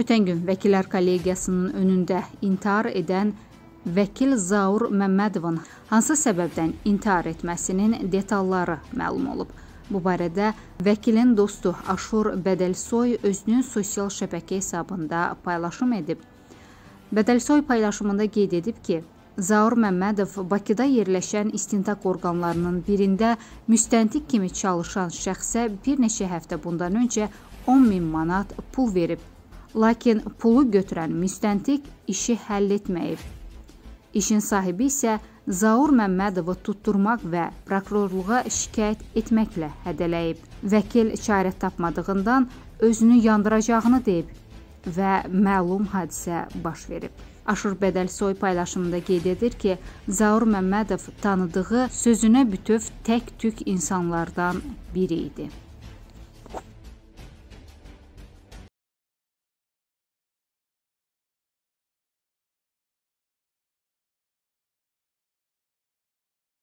Ötən gün vəkillər kollegiyasının önündə intihar edən vəkil Zaur Məmmədovun hansı səbəbdən intihar etməsinin detalları məlum olub. Bu barədə vəkilin dostu Aşur Bədəlsoy özünün sosial şəbəkə hesabında paylaşım edib. Bədəlsoy paylaşımında qeyd edib ki, Zaur Məmmədov Bakıda yerləşən istintaq orqanlarının birində müstəntiq kimi çalışan şəxsə bir neçə həftə bundan öncə 10 min manat pul verib. Lakin pulu götürən müstəntiq işi həll etməyib. İşin sahibi isə Zaur Məmmədovu tutturmaq və prokurorluğa şikayət etməklə hədələyib. Vəkil çarə tapmadığından özünü yandıracağını deyib və məlum hadisə baş verib. Aşur Bədəlsoy paylaşımında qeyd edir ki, Zaur Məmmədov tanıdığı sözünə bütöv tək-tük insanlardan biri idi.